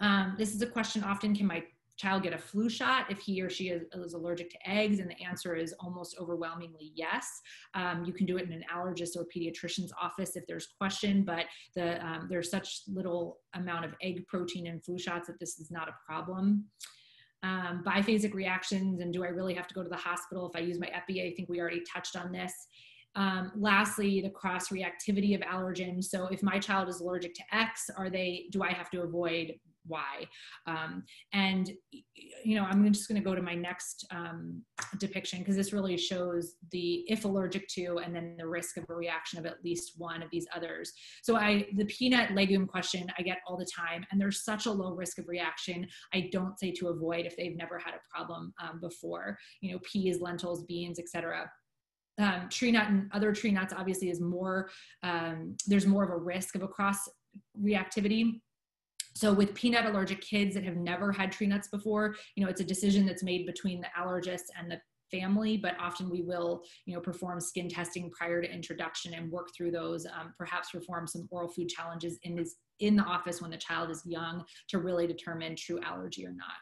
Um, this is a question often can my child get a flu shot if he or she is, is allergic to eggs? And the answer is almost overwhelmingly yes. Um, you can do it in an allergist or pediatrician's office if there's question, but the, um, there's such little amount of egg protein in flu shots that this is not a problem. Um, biphasic reactions and do I really have to go to the hospital if I use my EPI? I think we already touched on this. Um, lastly, the cross reactivity of allergens. So if my child is allergic to X, are they, do I have to avoid why. Um, and, you know, I'm just going to go to my next um, depiction because this really shows the if allergic to and then the risk of a reaction of at least one of these others. So I, the peanut legume question I get all the time, and there's such a low risk of reaction. I don't say to avoid if they've never had a problem um, before, you know, peas, lentils, beans, etc um, tree nut and other tree nuts obviously is more um, there's more of a risk of a cross reactivity so with peanut allergic kids that have never had tree nuts before, you know, it's a decision that's made between the allergist and the family, but often we will, you know, perform skin testing prior to introduction and work through those, um, perhaps perform some oral food challenges in, this, in the office when the child is young to really determine true allergy or not.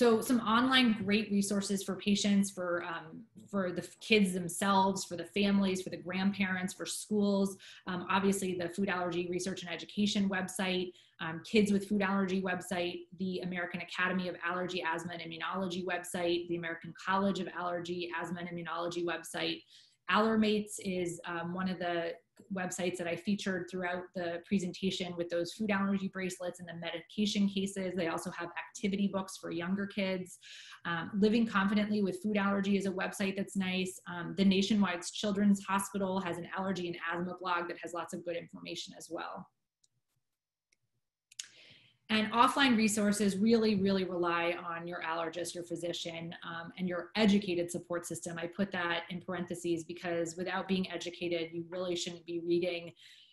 So some online great resources for patients, for, um, for the kids themselves, for the families, for the grandparents, for schools. Um, obviously the Food Allergy Research and Education website, um, Kids with Food Allergy website, the American Academy of Allergy, Asthma and Immunology website, the American College of Allergy, Asthma and Immunology website. Allermates is um, one of the websites that I featured throughout the presentation with those food allergy bracelets and the medication cases. They also have activity books for younger kids. Um, Living Confidently with Food Allergy is a website that's nice. Um, the Nationwide Children's Hospital has an allergy and asthma blog that has lots of good information as well. And offline resources really, really rely on your allergist, your physician, um, and your educated support system. I put that in parentheses because without being educated, you really shouldn't be reading,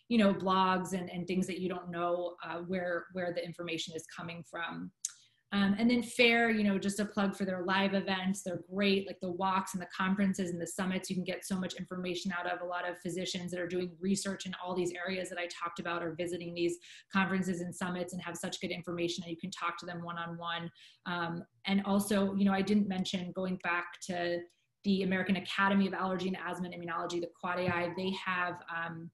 you know, blogs and, and things that you don't know uh, where, where the information is coming from. Um, and then FARE, you know, just a plug for their live events. They're great, like the walks and the conferences and the summits. You can get so much information out of. A lot of physicians that are doing research in all these areas that I talked about are visiting these conferences and summits and have such good information that you can talk to them one on one. And also, you know, I didn't mention going back to the American Academy of Allergy and Asthma and Immunology, the QuadAI. They have um,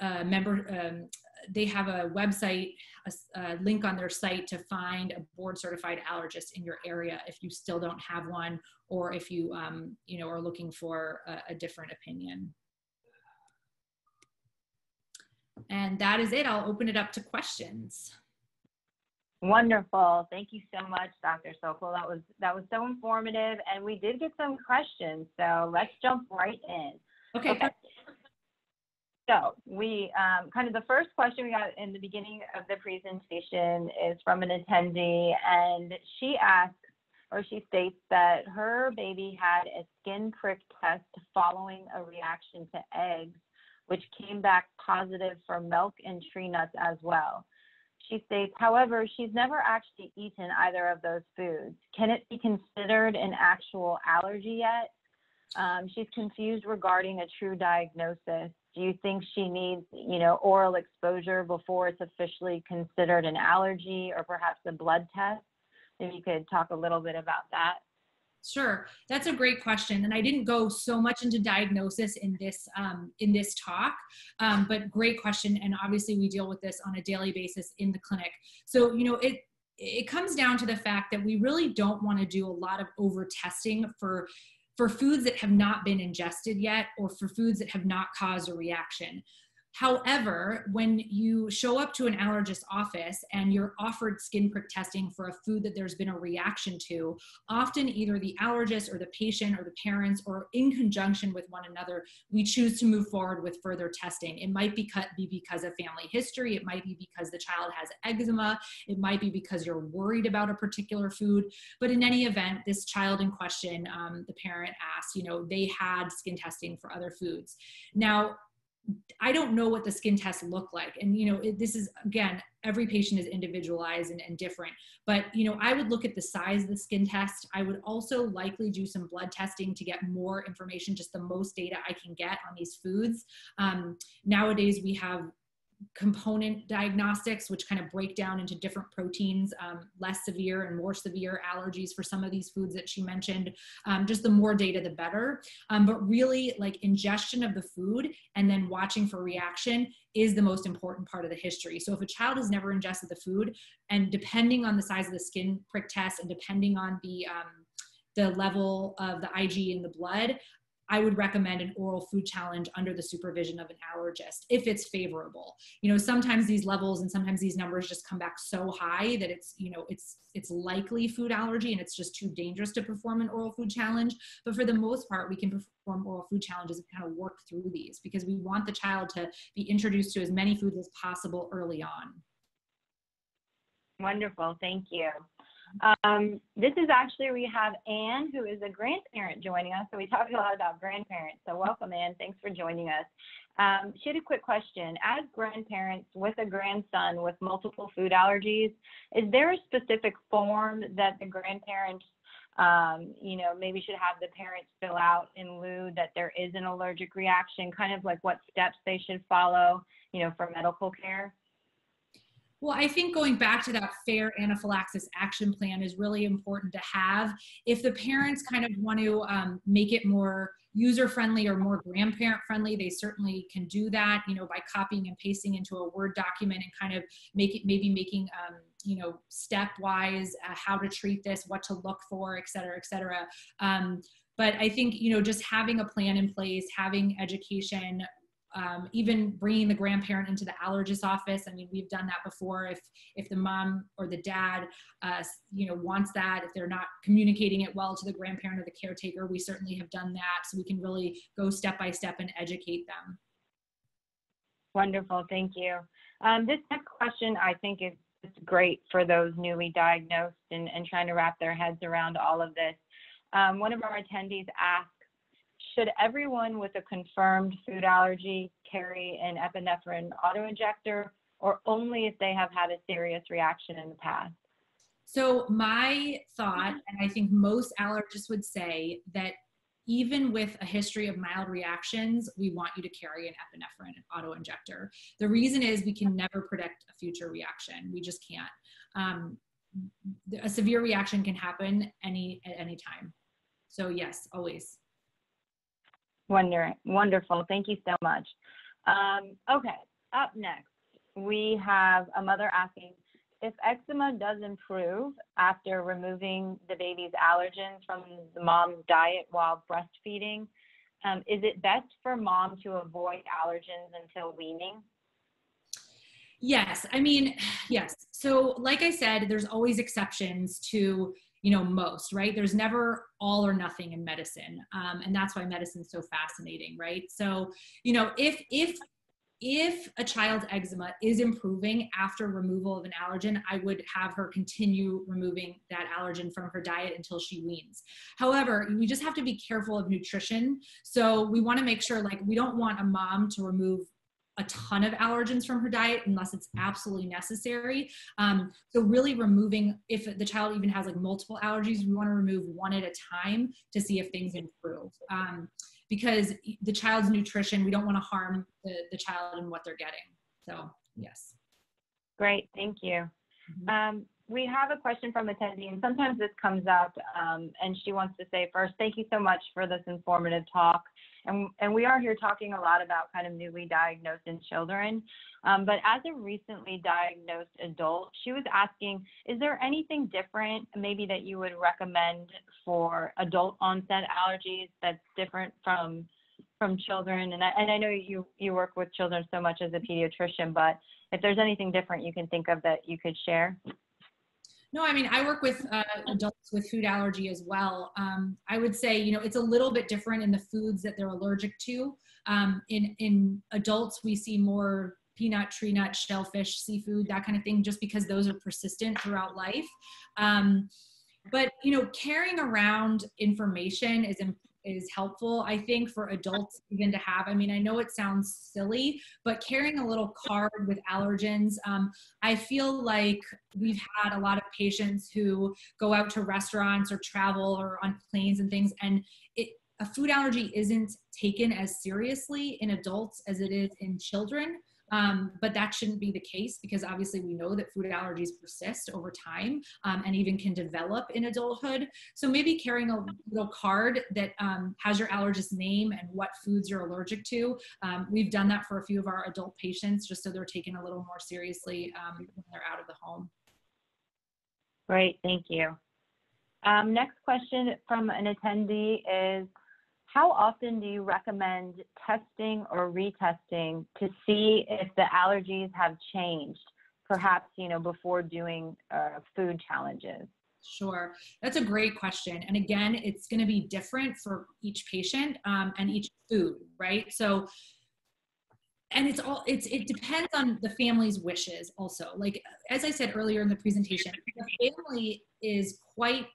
a member. Um, they have a website, a, a, link on their site to find a board certified allergist in your area if you still don't have one, or if you, um, you know, are looking for a, a different opinion. And that is it. I'll open it up to questions. Wonderful. Thank you so much, Dr. Sokol. That was that was so informative, and we did get some questions. So let's jump right in. Okay. okay. So we um, kind of the first question we got in the beginning of the presentation is from an attendee, and she asks or she states that her baby had a skin prick test following a reaction to eggs, which came back positive for milk and tree nuts as well. She states, however, she's never actually eaten either of those foods. Can it be considered an actual allergy yet? Um, she's confused regarding a true diagnosis do you think she needs, you know, oral exposure before it's officially considered an allergy or perhaps a blood test? if you could talk a little bit about that. Sure, that's a great question, and I didn't go so much into diagnosis in this um, in this talk, um, but great question. And obviously, we deal with this on a daily basis in the clinic. So you know, it it comes down to the fact that we really don't want to do a lot of over testing for for foods that have not been ingested yet or for foods that have not caused a reaction. However, when you show up to an allergist office and you're offered skin prick testing for a food that there's been a reaction to, often either the allergist or the patient or the parents or in conjunction with one another, we choose to move forward with further testing. It might be, cut be because of family history, it might be because the child has eczema, it might be because you're worried about a particular food. But in any event, this child in question, um, the parent asked, you know, they had skin testing for other foods. Now, I don't know what the skin tests look like. And, you know, it, this is, again, every patient is individualized and, and, different. But, you know, I would look at the size of the skin test. I would also likely do some blood testing to get more information, just the most data I can get on these foods. Um, nowadays, we have component diagnostics, which kind of break down into different proteins, um, less severe and more severe allergies for some of these foods that she mentioned. Um, just the more data, the better. Um, but really, like ingestion of the food and then watching for reaction is the most important part of the history. So if a child has never ingested the food, and depending on the size of the skin prick test and depending on the um, the level of the IgE in the blood, I would recommend an oral food challenge under the supervision of an allergist if it's favorable. You know, sometimes these levels and sometimes these numbers just come back so high that it's, you know, it's it's likely food allergy and it's just too dangerous to perform an oral food challenge. But for the most part, we can perform oral food challenges and kind of work through these because we want the child to be introduced to as many foods as possible early on. Wonderful, thank you. Um, this is actually, we have Anne, who is a grandparent joining us. So we talked a lot about grandparents. So welcome, Anne. Thanks for joining us. Um, she had a quick question. As grandparents with a grandson with multiple food allergies, is there a specific form that the grandparents, um, you know, maybe should have the parents fill out in lieu that there is an allergic reaction, kind of like what steps they should follow, you know, for medical care? Well, I think going back to that FARE anaphylaxis action plan is really important to have. If the parents kind of want to um, make it more user friendly or more grandparent friendly, they certainly can do that, you know, by copying and pasting into a Word document and kind of make it maybe making, um, you know, stepwise uh, how to treat this, what to look for, et cetera, et cetera. Um, but I think, you know, just having a plan in place, having education um, even bringing the grandparent into the allergist office. I mean, we've done that before. If if the mom or the dad, uh, you know, wants that, if they're not communicating it well to the grandparent or the caretaker, we certainly have done that. So we can really go step by step and educate them. Wonderful, thank you. Um, this next question I think is, great for those newly diagnosed and, and trying to wrap their heads around all of this. Um, one of our attendees asked should everyone with a confirmed food allergy carry an epinephrine autoinjector or only if they have had a serious reaction in the past? So, my thought, and I think most allergists would say that even with a history of mild reactions, we want you to carry an epinephrine autoinjector. The reason is we can never predict a future reaction. We just can't. Um, a severe reaction can happen any at any time. So yes, always. Wonder, wonderful. Thank you so much. Um, okay, up next, we have a mother asking if eczema does improve after removing the baby's allergens from the mom's diet while breastfeeding. Um, is it best for mom to avoid allergens until weaning? Yes, I mean, [sighs] yes. So, like I said, there's always exceptions to you know most right there's never all or nothing in medicine um, and that's why medicine's so fascinating right so you know if if if a child's eczema is improving after removal of an allergen, I would have her continue removing that allergen from her diet until she weans. However, we just have to be careful of nutrition. So we want to make sure, like, we don't want a mom to remove a ton of allergens from her diet unless it's absolutely necessary. Um, so really removing, if the child even has like multiple allergies, we want to remove one at a time to see if things improve. Um, because the child's nutrition, we don't want to harm the, the child and what they're getting. So yes. Great, thank you. Mm-hmm. Um, we have a question from attendee, and sometimes this comes up, um, and she wants to say first, thank you so much for this informative talk. And, and we are here talking a lot about kind of newly diagnosed in children. Um, but as a recently diagnosed adult, she was asking, is there anything different maybe that you would recommend for adult onset allergies that's different from from children? And I, and I know you, you work with children so much as a pediatrician, but if there's anything different you can think of that you could share. No, I mean, I work with uh, adults with food allergy as well. Um, I would say, you know, it's a little bit different in the foods that they're allergic to. Um, in, in adults, we see more peanut, tree nut, shellfish, seafood, that kind of thing, just because those are persistent throughout life. Um, but, you know, carrying around information is important is helpful i think for adults even to have. I mean i know it sounds silly but carrying a little card with allergens um, i feel like we've had a lot of patients who go out to restaurants or travel or on planes and things and it a food allergy isn't taken as seriously in adults as it is in children um, but that shouldn't be the case because obviously we know that food allergies persist over time um, and even can develop in adulthood. So maybe carrying a little card that um, has your allergist name and what foods you're allergic to. Um, we've done that for a few of our adult patients just so they're taken a little more seriously um, when they're out of the home. Great, thank you. Um, next question from an attendee is, how often do you recommend testing or retesting to see if the allergies have changed, perhaps, you know, before doing uh, food challenges? Sure, that's a great question. And again, it's going to be different for each patient um, and each food, right? So, and it's all it's it depends on the family's wishes also like as i said earlier in the presentation the family is quite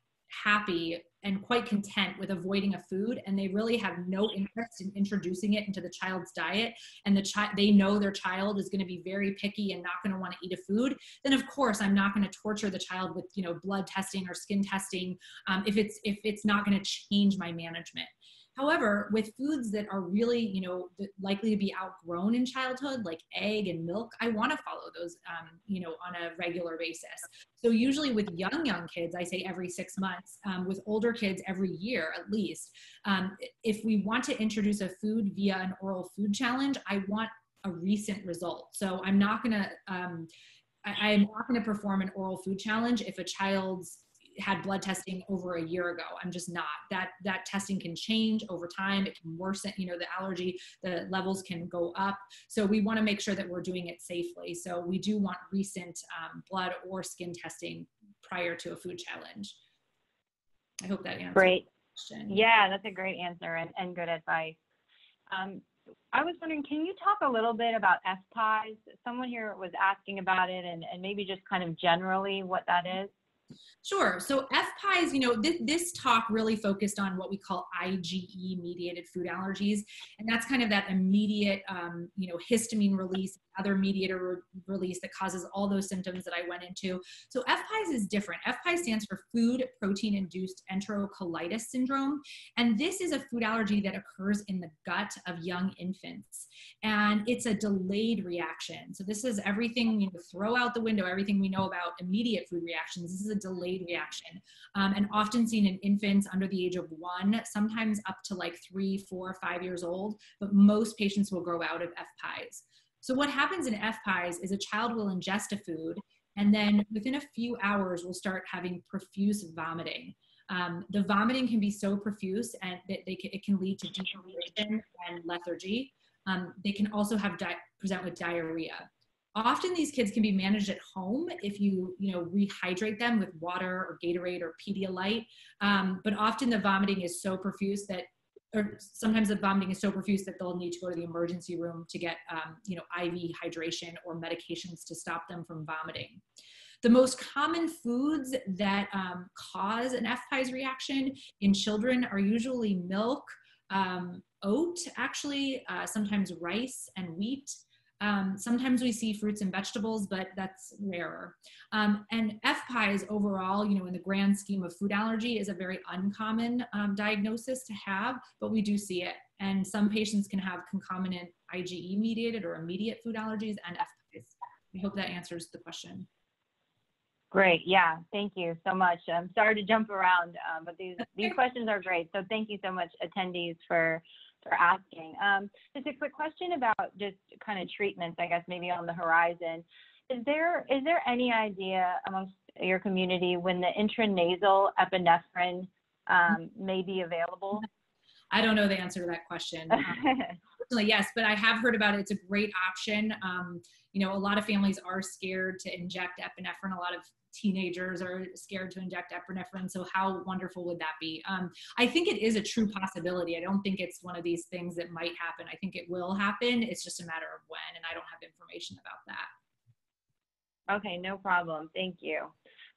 happy and quite content with avoiding a food and they really have no interest in introducing it into the child's diet and the child they know their child is going to be very picky and not going to want to eat a food then of course i'm not going to torture the child with you know blood testing or skin testing um, if it's if it's not going to change my management However, with foods that are really, you know, likely to be outgrown in childhood, like egg and milk, I want to follow those, um, you know, on a regular basis. So usually with young, young kids, I say every six months. Um, with older kids, every year at least. Um, if we want to introduce a food via an oral food challenge, I want a recent result. So I'm not going to. Um, I, I'm not going to perform an oral food challenge if a child's had blood testing over a year ago. I'm just not. That that testing can change over time. It can worsen, you know, the allergy, the levels can go up. So we want to make sure that we're doing it safely. So we do want recent um, blood or skin testing prior to a food challenge. I hope that answers. Great. Yeah, that's a great answer and, and good advice. Um, I was wondering, can you talk a little bit about FPIES? Someone here was asking about it and, and maybe just kind of generally what that is. Sure. So FPIES, you know, this, this talk really focused on what we call IgE mediated food allergies. And that's kind of that immediate, um, you know, histamine release, other mediator re- release that causes all those symptoms that I went into. So FPIES is different. FPIES stands for food protein induced enterocolitis syndrome. And this is a food allergy that occurs in the gut of young infants. And it's a delayed reaction. So this is everything, you know, throw out the window, everything we know about immediate food reactions. This is a delayed reaction um, and often seen in infants under the age of one, sometimes up to like three, four, five years old, but most patients will grow out of FPIES. So what happens in FPIES is a child will ingest a food and then within a few hours will start having profuse vomiting. Um, the vomiting can be so profuse and that they can, it can lead to dehydration and lethargy. Um, they can also have present with diarrhea. Often these kids can be managed at home if you, you know, rehydrate them with water or Gatorade or Pedialyte. Um, but often the vomiting is so profuse that, or sometimes the vomiting is so profuse that they'll need to go to the emergency room to get, um, you know, IV hydration or medications to stop them from vomiting. The most common foods that um, cause an FPIES reaction in children are usually milk, um, oat, actually, uh, sometimes rice and wheat. Um, sometimes we see fruits and vegetables, but that's rarer. Um, and FPIES overall, you know, in the grand scheme of food allergy is a very uncommon um, diagnosis to have, but we do see it. And some patients can have concomitant IgE mediated or immediate food allergies and FPIES. I hope that answers the question. Great. Yeah. Thank you so much. I'm sorry to jump around, um, but these these [laughs] questions are great. So thank you so much, attendees, for for asking. Um, just a quick question about just kind of treatments, I guess maybe on the horizon. Is there is there any idea amongst your community when the intranasal epinephrine um, may be available? I don't know the answer to that question. [laughs] Um, yes, but I have heard about it. It's a great option. Um, you know, a lot of families are scared to inject epinephrine. A lot of teenagers are scared to inject epinephrine. So how wonderful would that be? Um, I think it is a true possibility. I don't think it's one of these things that might happen. I think it will happen. It's just a matter of when, and I don't have information about that. Okay, no problem. Thank you.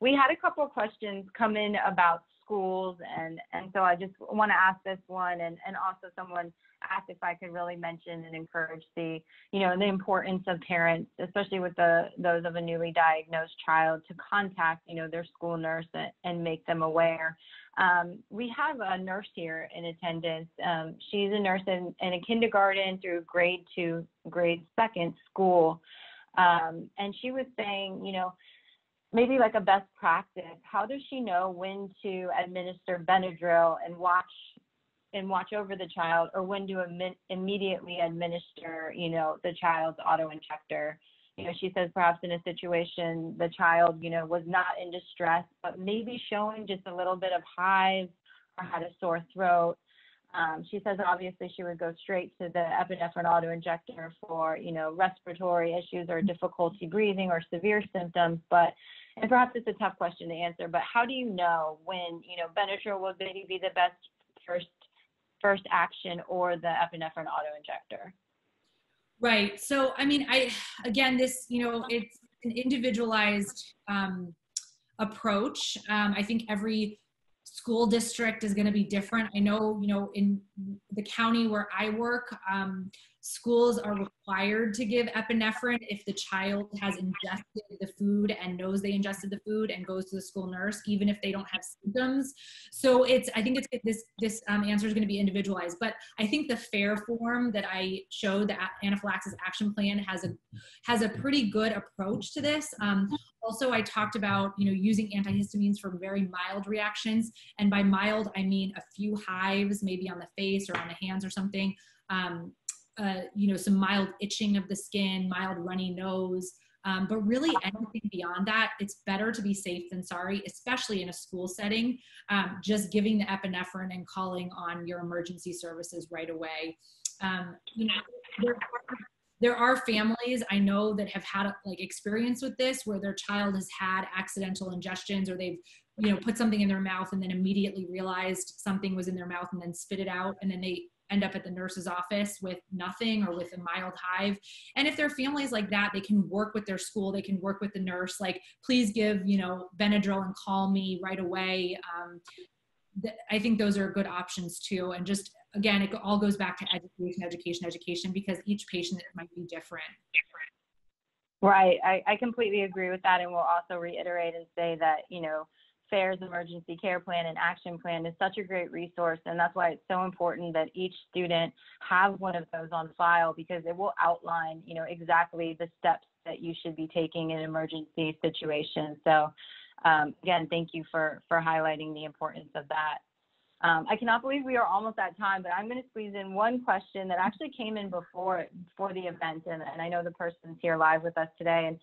We had a couple of questions come in about schools and and so I just want to ask this one and and also someone asked if I could really mention and encourage the you know the importance of parents especially with the those of a newly diagnosed child to contact you know their school nurse and, and make them aware. Um, we have a nurse here in attendance. Um, she's a nurse in, in a kindergarten through grade two grade second school. Um, and she was saying you know maybe like a best practice how does she know when to administer benadryl and watch and watch over the child or when to Im- immediately administer you know the child's auto injector you know she says perhaps in a situation the child you know was not in distress but maybe showing just a little bit of hives or had a sore throat. Um, she says obviously she would go straight to the epinephrine auto injector for you know respiratory issues or difficulty breathing or severe symptoms but and perhaps it's a tough question to answer, but how do you know when, you know, Benadryl would maybe be the best first first action or the epinephrine auto injector? Right. So, I mean, I again, this, you know, it's an individualized um, approach. Um, I think every school district is going to be different. I know, you know, in the county where I work, um, schools are required to give epinephrine if the child has ingested the food and knows they ingested the food and goes to the school nurse even if they don't have symptoms. So it's i think it's this this um, answer is going to be individualized but i think the FARE form that i showed the anaphylaxis action plan has a has a pretty good approach to this. Um, also i talked about you know using antihistamines for very mild reactions and by mild i mean a few hives maybe on the face or on the hands or something. Um, uh, you know, some mild itching of the skin, mild runny nose. Um, but really, anything beyond that, it's better to be safe than sorry, especially in a school setting. Um, just giving the epinephrine and calling on your emergency services right away. Um, you know, there are, there are families I know that have had like experience with this, where their child has had accidental ingestions, or they've you know put something in their mouth and then immediately realized something was in their mouth and then spit it out, and then they end up at the nurse's office with nothing or with a mild hive. And if their families like that, they can work with their school, they can work with the nurse, like, please give, you know, Benadryl and call me right away. Um, th- I think those are good options too. And just, again, it all goes back to education, education, education, because each patient might be different. Right. I, I completely agree with that. And we'll also reiterate and say that, you know, FARE's emergency care plan and action plan is such a great resource. And that's why it's so important that each student have one of those on file because it will outline, you know, exactly the steps that you should be taking in emergency situations. So um, again, thank you for, for highlighting the importance of that. Um, I cannot believe we are almost at time, but I'm going to squeeze in one question that actually came in before before the event, and, and I know the person's here live with us today, and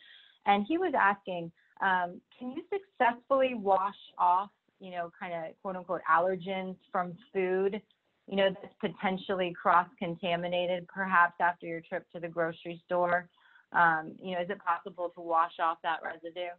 and he was asking, um, can you successfully wash off, you know, kind of quote unquote allergens from food, you know, that's potentially cross contaminated perhaps after your trip to the grocery store? Um, you know, is it possible to wash off that residue?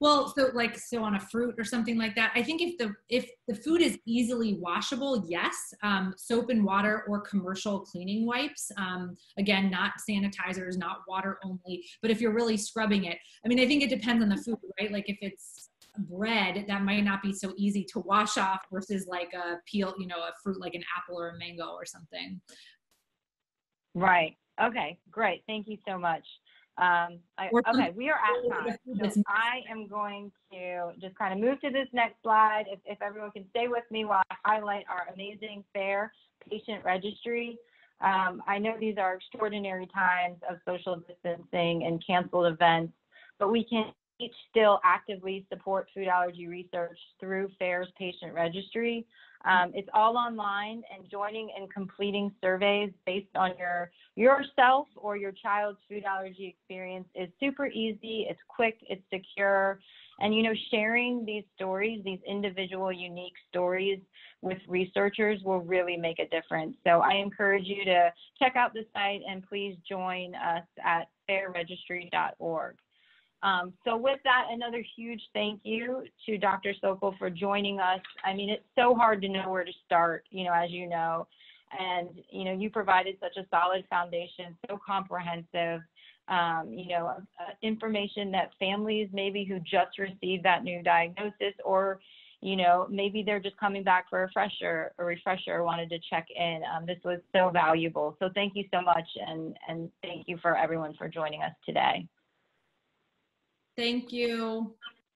Well, so like so on a fruit or something like that. I think if the if the food is easily washable, yes, um, soap and water or commercial cleaning wipes. Um, again, not sanitizers, not water only. But if you're really scrubbing it, I mean, I think it depends on the food, right? Like if it's bread, that might not be so easy to wash off versus like a peel, you know, a fruit like an apple or a mango or something. Right. Okay. Great. Thank you so much. Um, I, okay, we are at time. So I am going to just kind of move to this next slide. If, if everyone can stay with me while I highlight our amazing FARE patient registry. Um, I know these are extraordinary times of social distancing and canceled events, but we can each still actively support food allergy research through FARE's patient registry. Um, it's all online and joining and completing surveys based on your yourself or your child's food allergy experience is super easy. It's quick, it's secure. And you know, sharing these stories, these individual unique stories with researchers will really make a difference. So I encourage you to check out the site and please join us at fairregistry.org. Um, so with that, another huge thank you to Dr. Sokol for joining us. I mean, it's so hard to know where to start, you know, as you know, and, you know, you provided such a solid foundation, so comprehensive, um, you know, uh, information that families maybe who just received that new diagnosis or, you know, maybe they're just coming back for a refresher, a refresher, wanted to check in. Um, this was so valuable. So thank you so much, and and thank you for everyone for joining us today. Thank you.